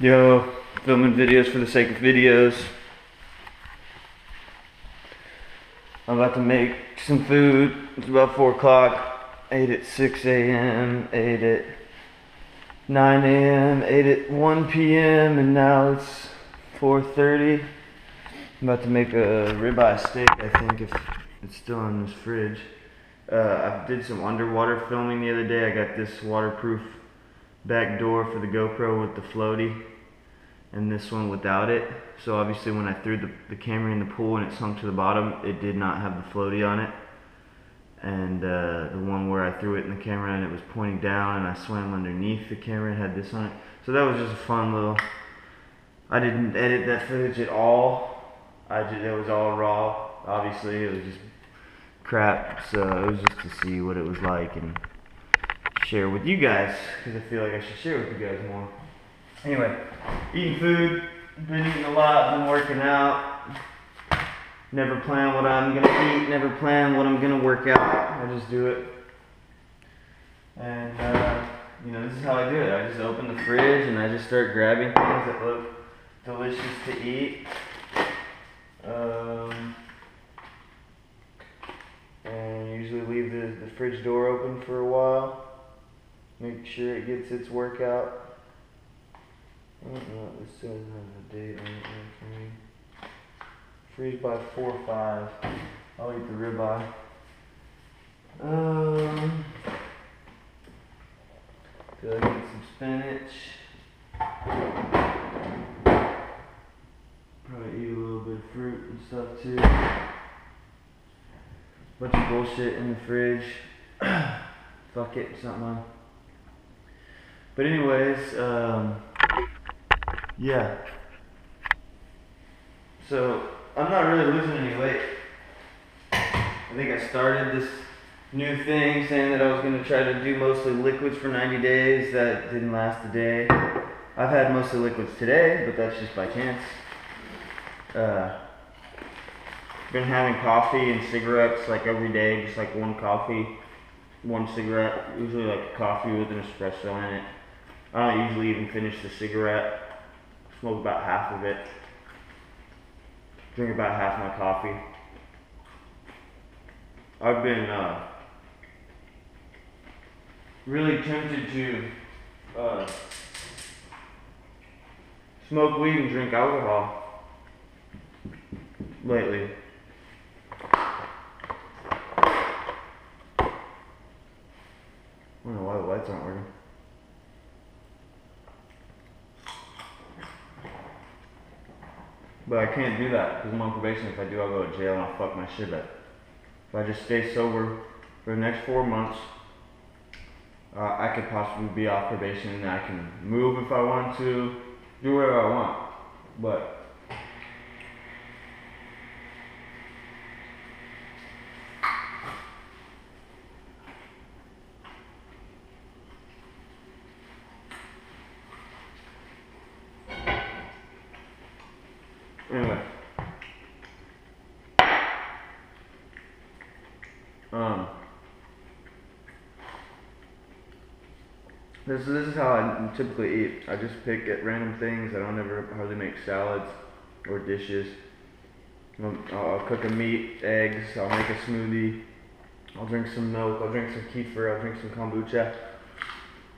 Yo, filming videos for the sake of videos. I'm about to make some food. It's about 4 o'clock. Ate at 6 a.m., ate at 9 a.m., ate at 1 p.m., and now it's 4.30. I'm about to make a ribeye steak, I think, if it's still in this fridge. Uh, I did some underwater filming the other day. I got this waterproof back door for the GoPro with the floaty and this one without it. So obviously when I threw the, the camera in the pool and it sunk to the bottom, it did not have the floaty on it. And uh, the one where I threw it in the camera and it was pointing down and I swam underneath the camera had this on it. So that was just a fun little, I didn't edit that footage at all. I just, it was all raw. Obviously it was just crap. So it was just to see what it was like and share with you guys because I feel like I should share with you guys more. Anyway, eating food, been eating a lot, been working out. Never plan what I'm gonna eat, never plan what I'm gonna work out. I just do it. And uh, you know, this is how I do it. I just open the fridge and I just start grabbing things that look delicious to eat. Um, and usually leave the, the fridge door open for a while. Make sure it gets its workout. I don't know what this says on the date on it for me. Freeze by four or five. I'll eat the ribeye. Um, like eat some spinach. Probably eat a little bit of fruit and stuff too. Bunch of bullshit in the fridge. Fuck it, something on. But anyways, um, yeah. So I'm not really losing any weight. I think I started this new thing saying that I was going to try to do mostly liquids for 90 days. That didn't last a day. I've had mostly liquids today, but that's just by chance. Uh, been having coffee and cigarettes like every day, just like one coffee, one cigarette, usually like coffee with an espresso in it. I don't usually even finish the cigarette. Smoke about half of it. Drink about half my coffee. I've been uh, really tempted to uh, smoke weed and drink alcohol lately. I don't know why the lights aren't working. But I can't do that because I'm on probation. If I do, I'll go to jail and I'll fuck my shit up. If I just stay sober for the next four months, uh, I could possibly be off probation and I can move if I want to, do whatever I want. But Anyway. Um. This, this is how I typically eat. I just pick at random things. I don't ever hardly make salads or dishes. I'll, I'll cook a meat, eggs. I'll make a smoothie. I'll drink some milk. I'll drink some kefir. I'll drink some kombucha.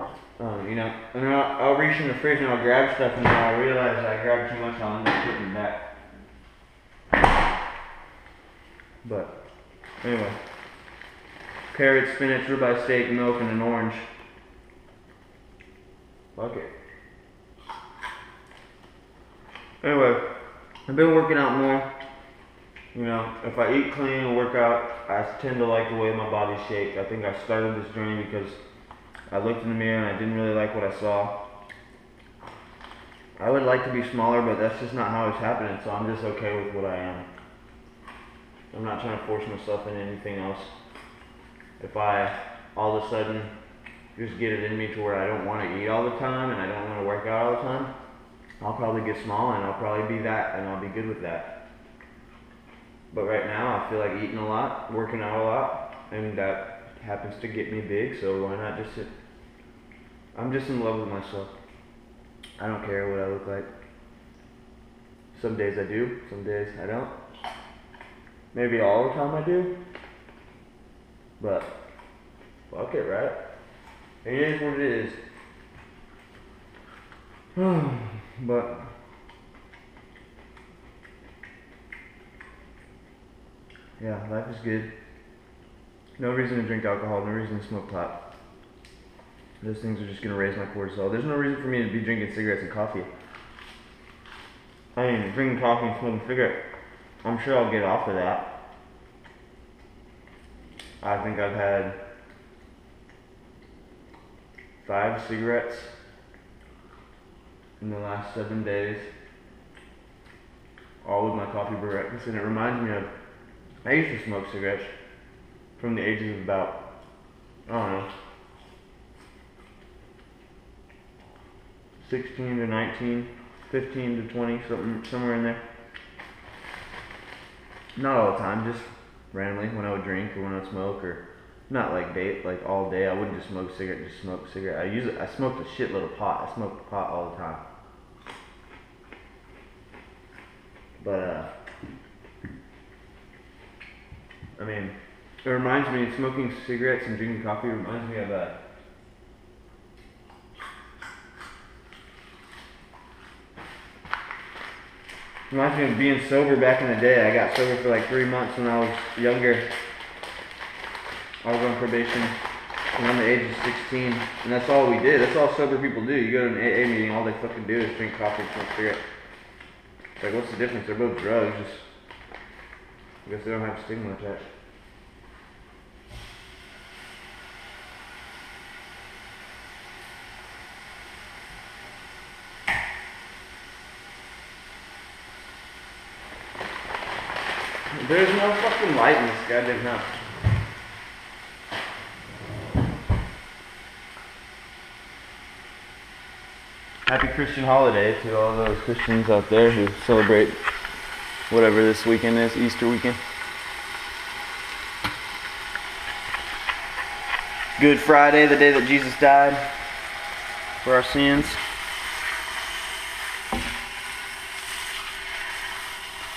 Um, you know, and I'll, I'll reach in the fridge and I'll grab stuff and then I'll realize I grabbed too much. I'll end up putting it back. But anyway, carrots, spinach, ribeye steak, milk, and an orange. Fuck it. Anyway, I've been working out more. You know, if I eat clean and work out, I tend to like the way my body's shaped. I think I started this journey because I looked in the mirror and I didn't really like what I saw. I would like to be smaller, but that's just not how it's happening, so I'm just okay with what I am. I'm not trying to force myself into anything else. If I all of a sudden just get it in me to where I don't want to eat all the time and I don't want to work out all the time, I'll probably get small and I'll probably be that and I'll be good with that. But right now I feel like eating a lot, working out a lot, and that happens to get me big, so why not just sit? I'm just in love with myself. I don't care what I look like. Some days I do, some days I don't. Maybe all the time I do. But fuck it, right? It is what it is. but yeah, life is good. No reason to drink alcohol, no reason to smoke pot. Those things are just gonna raise my cortisol. There's no reason for me to be drinking cigarettes and coffee. I mean, drinking coffee and smoking cigarette. I'm sure I'll get off of that. I think I've had five cigarettes in the last seven days, all with my coffee breakfast, and it reminds me of I used to smoke cigarettes from the ages of about I don't know 16 to 19, 15 to 20, something somewhere in there. Not all the time, just randomly when I would drink or when I would smoke or not like day like all day. I wouldn't just smoke cigarette, just smoke cigarette. I use I smoked a shitload of pot. I smoked pot all the time. But uh I mean, it reminds me smoking cigarettes and drinking coffee reminds me of uh Reminds me of being sober back in the day. I got sober for like three months when I was younger. I was on probation around the age of 16, and that's all we did. That's all sober people do. You go to an AA meeting, all they fucking do is drink coffee and smoke cigarettes. It's like, what's the difference? They're both drugs. Just, I guess they don't have stigma attached. There's no fucking light in this goddamn house. Happy Christian holiday to all those Christians out there who celebrate whatever this weekend is, Easter weekend. Good Friday, the day that Jesus died for our sins.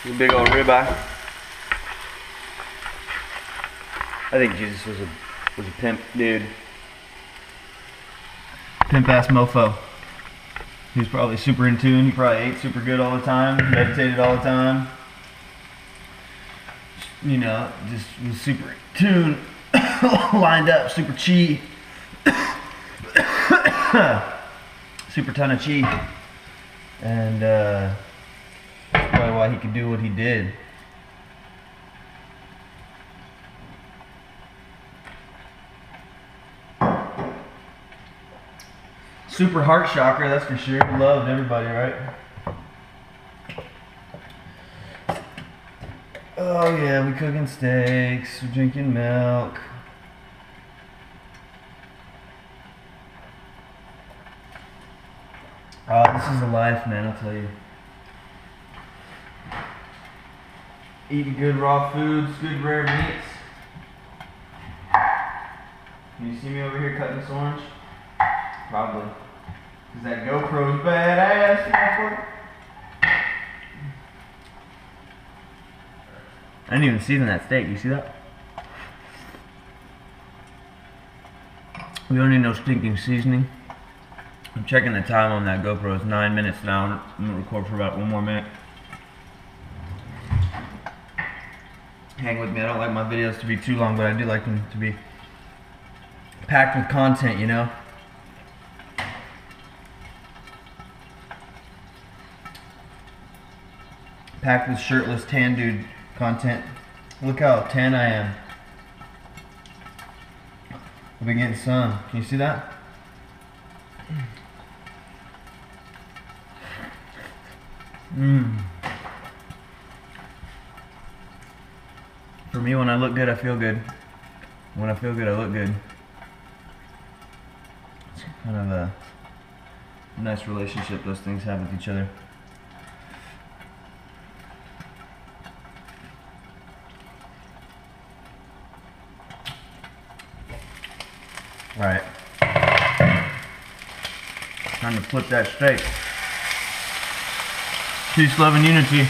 The big old ribeye. I think Jesus was a was a pimp dude. Pimp ass mofo. He was probably super in tune. He probably ate super good all the time, meditated all the time. You know, just was super in tune, lined up, super chi. super ton of chi. And uh, that's probably why he could do what he did. Super heart chakra, that's for sure. Loved everybody, right? Oh yeah, we cooking steaks, we're drinking milk. Oh, this is the life, man, I'll tell you. Eating good raw foods, good rare meats. Can you see me over here cutting this orange? Probably. Cause that GoPro's badass. I didn't even season that steak. You see that? We don't need no stinking seasoning. I'm checking the time on that GoPro. It's nine minutes now. I'm gonna record for about one more minute. Hang with me. I don't like my videos to be too long, but I do like them to be packed with content, you know? Packed with shirtless tan dude content. Look how tan I am. I've been getting sun. Can you see that? Mmm. For me, when I look good, I feel good. When I feel good, I look good. It's kind of a nice relationship those things have with each other. Right. Time to flip that steak. Peace, love, and unity.